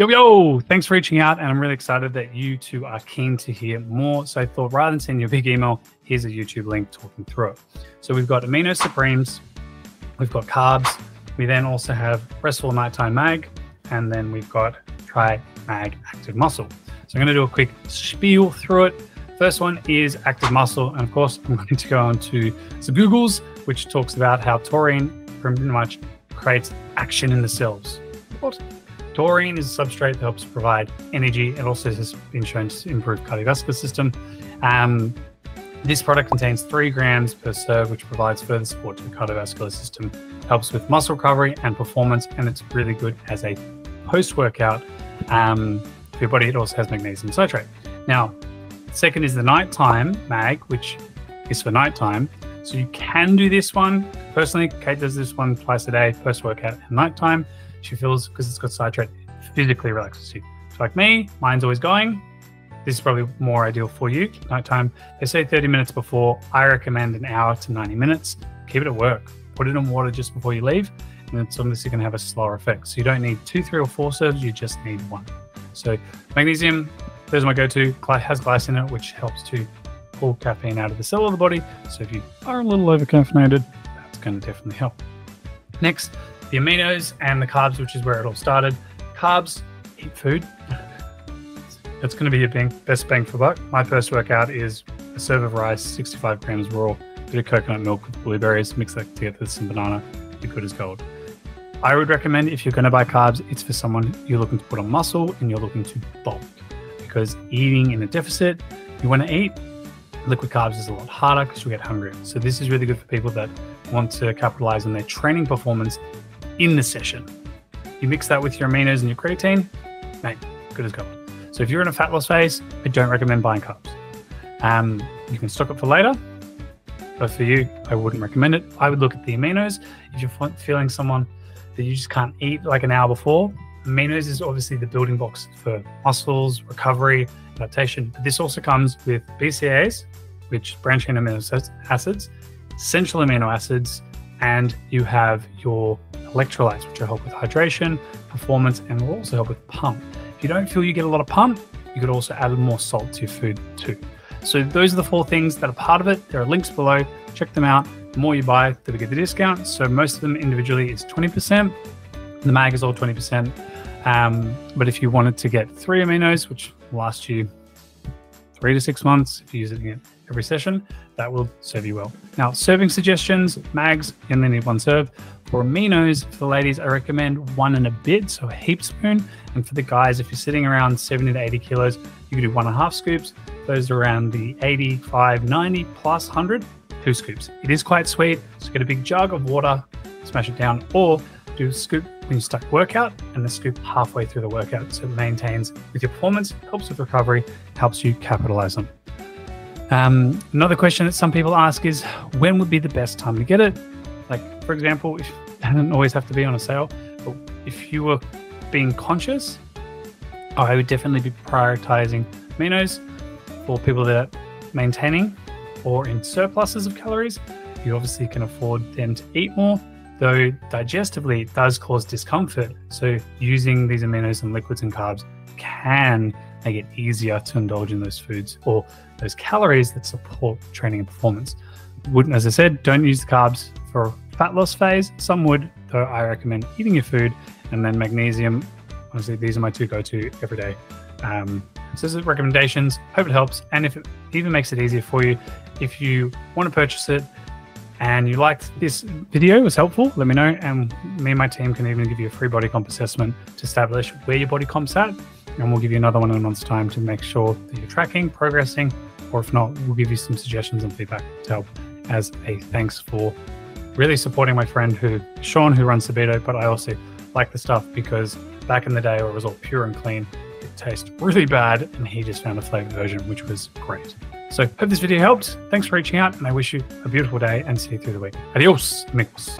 Yo, yo, thanks for reaching out. And I'm really excited that you two are keen to hear more. So I thought rather than sending you a big email, here's a YouTube link talking through it. So we've got Amino Supremes, we've got carbs, we then also have Restful Nighttime Mag, and then we've got Tri Mag Active Muscle. So I'm going to do a quick spiel through it. First one is Active Muscle. And of course, I'm going to go on to some Googles, which talks about how taurine pretty much creates action in the cells. What? Taurine is a substrate that helps provide energy. It also has been shown to improve cardiovascular system. Um, this product contains three grams per serve, which provides further support to the cardiovascular system, helps with muscle recovery and performance, and it's really good as a post-workout um, for your body. It also has magnesium citrate. Now, second is the nighttime mag, which is for nighttime. So you can do this one. Personally, Kate does this one twice a day, post-workout and nighttime. She feels because it's got citrate, physically relaxes you. So like me, mine's always going. This is probably more ideal for you. Nighttime, they say 30 minutes before. I recommend an hour to 90 minutes. Keep it at work. Put it in water just before you leave, and it's obviously going to have a slower effect. So you don't need two, three, or four serves. You just need one. So magnesium, there's my go-to. Has glycine in it, which helps to pull caffeine out of the cell of the body. So if you are a little overcaffeinated, that's going to definitely help. Next, the aminos and the carbs, which is where it all started. Carbs, eat food. It's going to be your bang, best bang for buck. My first workout is a serve of rice, 65 grams raw, bit of coconut milk with blueberries, mix that together with some banana, be good as gold. I would recommend if you're going to buy carbs, it's for someone you're looking to put on muscle and you're looking to bulk. Because eating in a deficit, you want to eat, liquid carbs is a lot harder because you get hungrier. So this is really good for people that want to capitalize on their training performance in the session. You mix that with your aminos and your creatine, mate, good as gold. So if you're in a fat loss phase, I don't recommend buying carbs. Um, you can stock it for later, but for you, I wouldn't recommend it. I would look at the aminos. If you're feeling someone that you just can't eat like an hour before, aminos is obviously the building blocks for muscles, recovery, adaptation. But this also comes with BCAAs, which branch chain amino acids, essential amino acids, and you have your electrolytes, which will help with hydration, performance, and will also help with pump. If you don't feel you get a lot of pump, you could also add more salt to your food too. So those are the four things that are part of it. There are links below. Check them out. The more you buy, the bigger the discount. So most of them individually is 20%. The mag is all 20%. Um, but if you wanted to get three aminos, which will last you three to six months if you use it every session, that will serve you well. Now, serving suggestions, mags, you only need one serve. For aminos, for the ladies, I recommend one and a bit, so a heap spoon. And for the guys, if you're sitting around 70 to 80 kilos, you can do one and a half scoops. Those around the 85, 90 plus 100, two scoops. It is quite sweet, so get a big jug of water, smash it down, or do a scoop when you start workout and the scoop halfway through the workout. So it maintains with your performance, helps with recovery, helps you capitalize on. Um, another question that some people ask is when would be the best time to get it? Like, for example, if, it doesn't always have to be on a sale, but if you were being conscious, I would definitely be prioritizing aminos for people that are maintaining or in surpluses of calories. You obviously can afford then to eat more, though digestively it does cause discomfort. So using these aminos and liquids and carbs can make it easier to indulge in those foods or those calories that support training and performance. Wouldn't, as I said, don't use the carbs for fat loss phase. Some would, though I recommend eating your food and then magnesium. Honestly, these are my two go-to every day. Um, so these are recommendations. Hope it helps. And if it even makes it easier for you, if you want to purchase it and you liked this video was helpful, let me know. And me and my team can even give you a free body comp assessment to establish where your body comp's at and we'll give you another one in a month's time to make sure that you're tracking, progressing, or if not, we'll give you some suggestions and feedback to help as a thanks for really supporting my friend who Sean who runs Subito, but I also like the stuff because back in the day where it was all pure and clean, it tasted really bad, and he just found a flavored version, which was great. So hope this video helped. Thanks for reaching out, and I wish you a beautiful day and see you through the week. Adios, amigos.